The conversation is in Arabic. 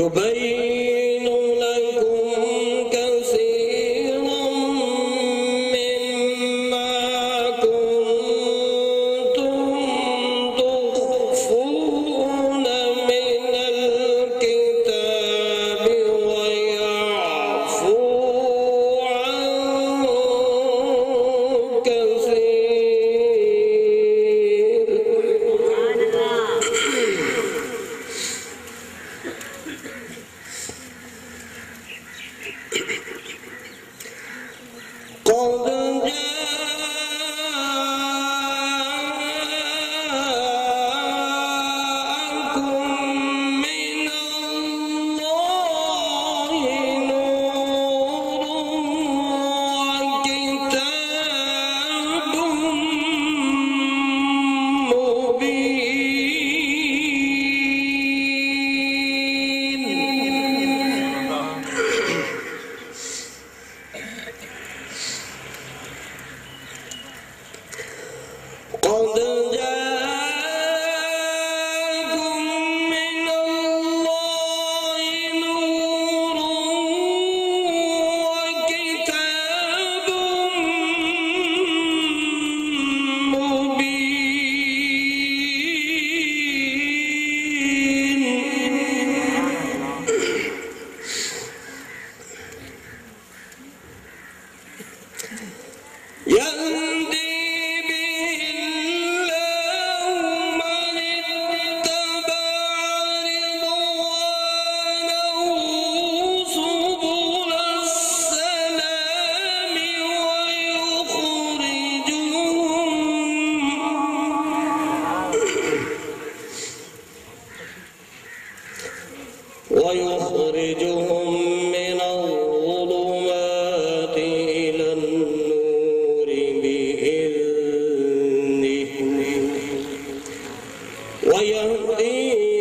Yubayi Radhe